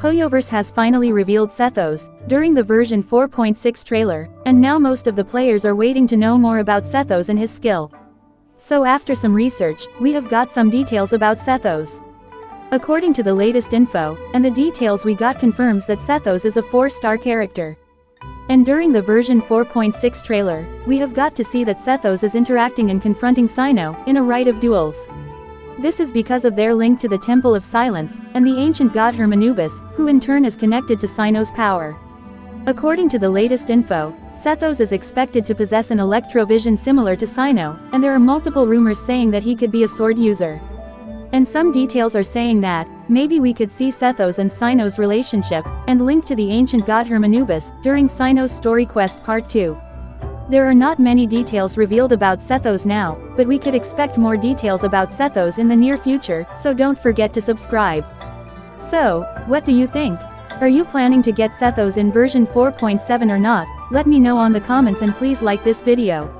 Hoyoverse has finally revealed Sethos, during the version 4.6 trailer, and now most of the players are waiting to know more about Sethos and his skill. So after some research, we have got some details about Sethos. According to the latest info, and the details we got confirms that Sethos is a 4-star character. And during the version 4.6 trailer, we have got to see that Sethos is interacting and confronting Cyno, in a rite of duels. This is because of their link to the Temple of Silence, and the ancient god Hermanubis, who in turn is connected to Cyno's power. According to the latest info, Sethos is expected to possess an electrovision similar to Cyno, and there are multiple rumors saying that he could be a sword user. And some details are saying that, maybe we could see Sethos and Cyno's relationship, and link to the ancient god Hermanubis, during Cyno's story quest part 2. There are not many details revealed about Sethos now, but we could expect more details about Sethos in the near future, so don't forget to subscribe. So, what do you think? Are you planning to get Sethos in version 4.7 or not? Let me know on the comments and please like this video.